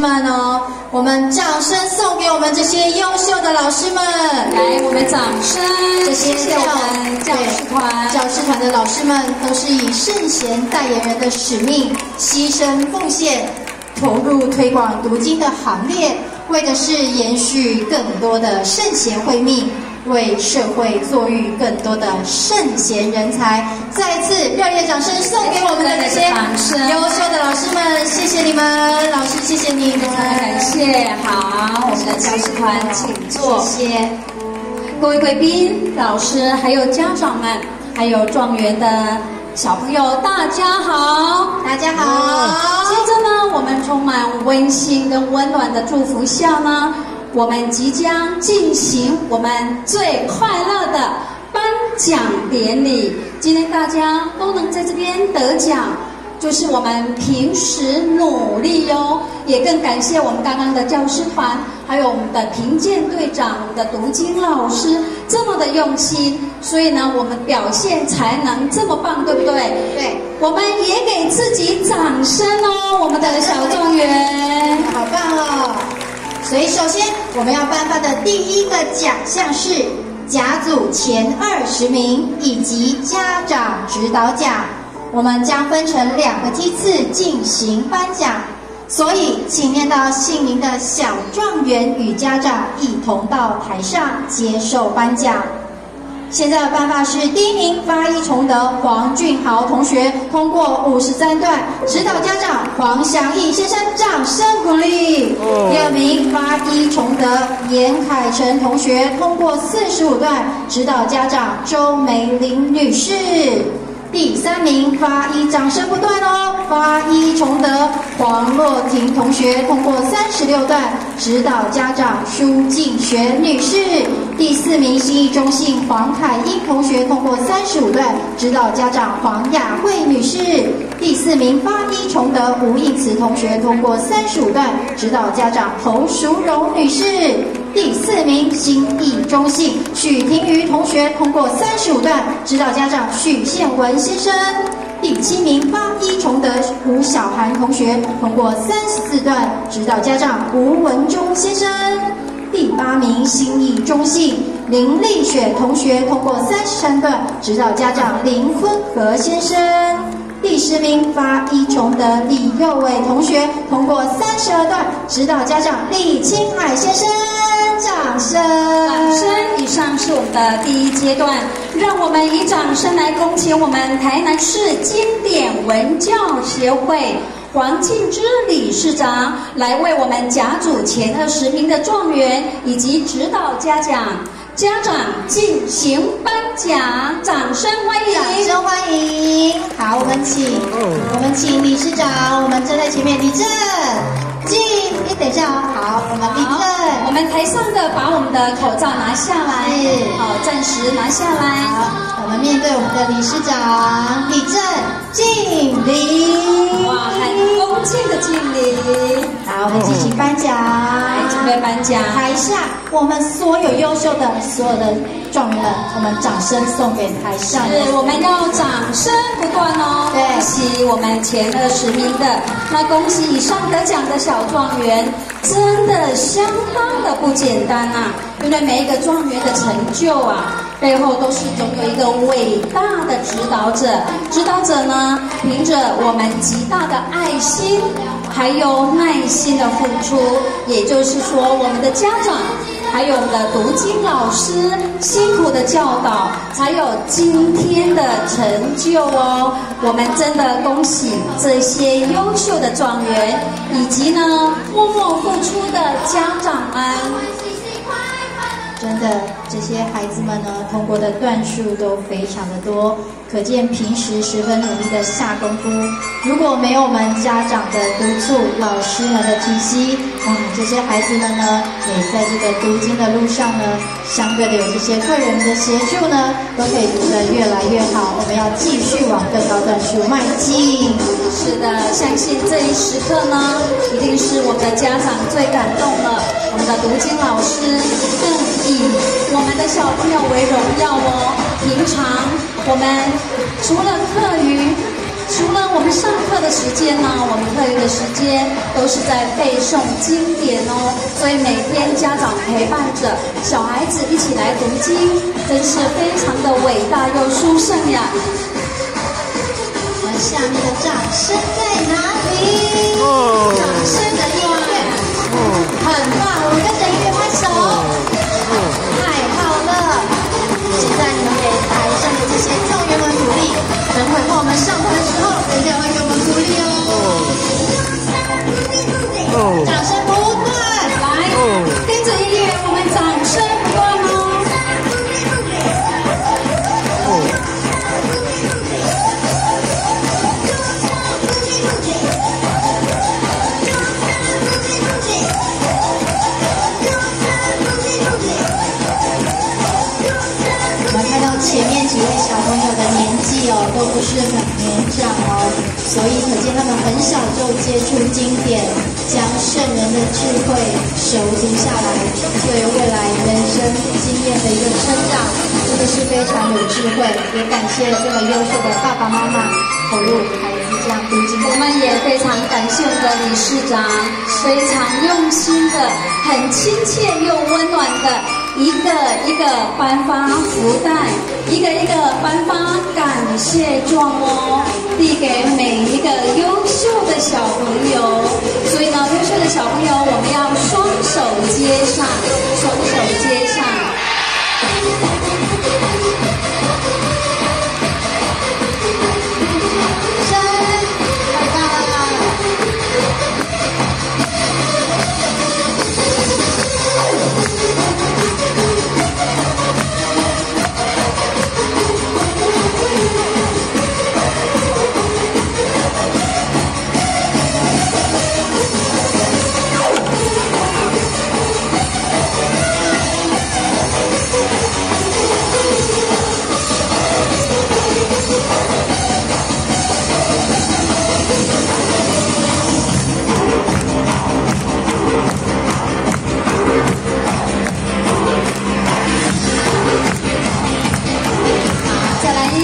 们哦，我们掌声送给我们这些优秀的老师们。来，我们掌声，这些教教师团。教师团的老师们都是以圣贤代言人的使命，牺牲奉献，投入推广读经的行列，为的是延续更多的圣贤慧命。为社会作育更多的圣贤人才，再一次热烈掌声送给我们的这些优秀的老师们，谢谢你们，老师谢谢你们，感谢。好，我们的教师团请坐。谢谢各位贵宾、老师，还有家长们，还有状元的小朋友，大家好，大家好。接着呢，我们充满温馨跟温暖的祝福下呢。我们即将进行我们最快乐的颁奖典礼。今天大家都能在这边得奖，就是我们平时努力哟。也更感谢我们刚刚的教师团，还有我们的评鉴队长、我们的读经老师这么的用心，所以呢，我们表现才能这么棒，对不对？对，我们也给自己掌声哦，我们的小状元，好棒哦！所以，首先我们要颁发的第一个奖项是甲组前二十名以及家长指导奖。我们将分成两个梯次进行颁奖，所以请念到姓名的小状元与家长一同到台上接受颁奖。现在的颁发是第一名发一崇德黄俊豪同学通过五十三段，指导家长黄祥义先生掌声鼓励。第二名发一崇德严凯成同学通过四十五段，指导家长周梅玲女士。第三名发一掌声不断八，一崇德黄若婷同学通过三十六段，指导家长舒静璇女士。第四名新义中信黄凯英同学通过三十五段，指导家长黄雅慧女士。第四名发一崇德吴应慈同学通过三十五段，指导家长侯淑荣女士。第四名新义中信许庭瑜同学通过三十五段，指导家长许宪文先生。第七名八一崇德吴小涵同学通过三十四段，指导家长吴文忠先生。第八名新义中信林丽雪同学通过三十三段，指导家长林坤和先生。第十名发一崇德李佑伟同学通过三十二段，指导家长李青海先生。掌声！掌声！以上是我们的第一阶段，让我们以掌声来恭请我们台南市经典文教协会黄庆之理事长来为我们甲组前二十名的状元以及指导家长家长进行颁奖，掌声欢迎！掌声欢迎！好，我们请我们请理事长，我们站在前面，立正。进，你等一下哦。好，我们立正。我们台上的把我们的口罩拿下来。好，暂时拿下来。好，我们面对我们的理事长，李正，敬礼。哇，很恭敬的敬礼。好，我们进行颁奖。来，准备颁奖。台下，我们所有优秀的所有的状元们，我们掌声送给台上。是，我们要掌声不断哦。对，恭喜我们前二十名的，那恭喜以上。得奖的小状元真的相当的不简单啊！因为每一个状元的成就啊，背后都是总有一个伟大的指导者。指导者呢，凭着我们极大的爱心，还有耐心的付出，也就是说，我们的家长。还有我们的读经老师辛苦的教导，才有今天的成就哦。我们真的恭喜这些优秀的状元，以及呢默默付出的家长们。真的，这些孩子们呢，通过的段数都非常的多，可见平时十分努力的下功夫。如果没有我们家长的督促，老师们的提携，哇，这些孩子们呢，也在这个读经的路上呢，相对的有这些贵人的协助呢，都可以读得越来越好。我们要继续往更高段数迈进。是的，相信这一时刻呢，一定是我们的家长最感动了，我们的读经老师更。小朋友为荣耀哦。平常我们除了课余除了我们上课的时间呢，我们课余的时间都是在背诵经典哦。所以每天家长陪伴着小孩子一起来读经，真是非常的伟大又殊胜呀。那下面的掌声在哪里？都不是很年长哦，所以可见他们很小就接触经典，将圣人的智慧熟读下来，对未来人生经验的一个成长，真的是非常有智慧。也感谢这么优秀的爸爸妈妈投入孩子这样读经我们也非常感谢我们的理事长，非常用心的、很亲切又温暖的，一个一个颁发福袋，一个一个颁发感谢状哦，递给每一个优秀的小朋友。所以呢，优秀的小朋友，我们要双手接上，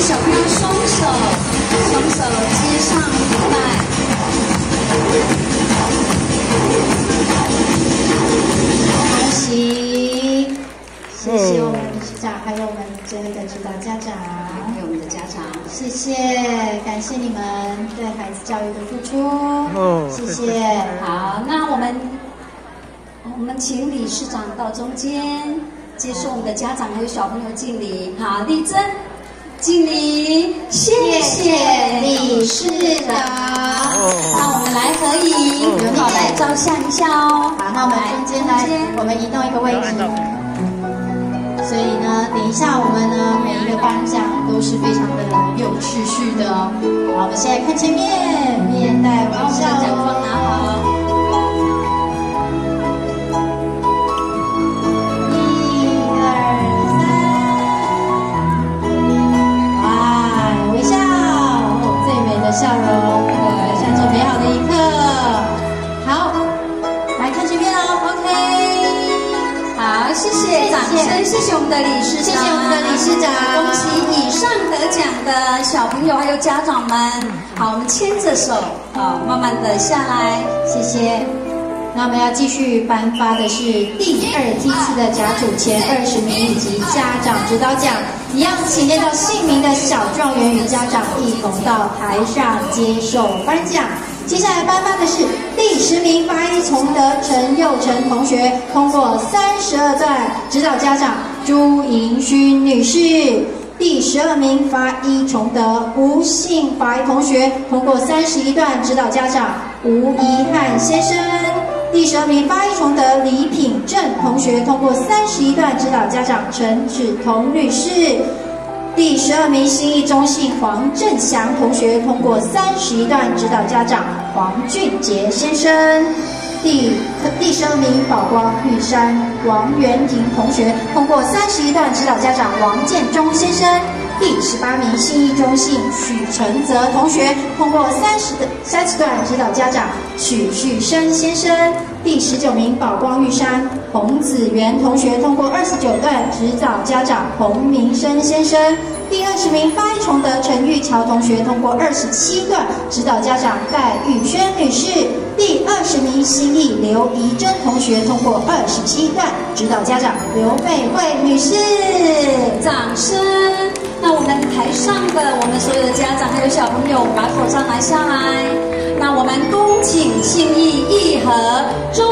小朋友双手，双手接上福袋。恭喜！谢谢我们理事长，还有我们这位的指导家长，还有我们的家长，谢谢，感谢你们对孩子教育的付出，哦谢谢。好，那我们我们请理事长到中间接受我们的家长还有小朋友敬礼。好，立正，敬礼，谢谢理事长。那我们来合影，好，来照相一下哦。好，那我们中间来，我们移动一个位置。所以呢，等一下我们呢每一个颁奖都是非常的有秩序的哦。好，我们现在看前面，面带微把我们的笑拿哦。好。家长们。好，我们牵着手，啊，慢慢的下来。谢谢。那我们要继续颁发的是第二梯次的甲组前二十名以及家长指导奖，一样请念到姓名的小状元与家长一同到台上接受颁奖。接下来颁发的是第十名八一崇德陈佑成同学，通过三十二段指导家长朱银勋女士。第十二名法医崇德吴姓法医同学通过三十一段指导家长吴怡汉先生。第十二名法医崇德李品正同学通过三十一段指导家长陈芷彤女士。第十二名新义中信黄正祥同学通过三十一段指导家长黄俊杰先生。第第十二名宝光玉山王元婷同学通过三十一段指导家长王建忠先生。第十八名信义中信许承泽同学通过三十的三十段指导家长许旭生先生。第十九名宝光玉山洪子元同学通过二十九段指导家长洪明生先生。第二十名发育崇德陈玉桥同学通过二十七段，指导家长戴玉轩女士。第十名新义刘怡珍同学通过二十七段，指导家长刘美慧女士。掌声！那我们台上的我们所有的家长还有小朋友，把口罩拿下来。那我们恭请信义义和中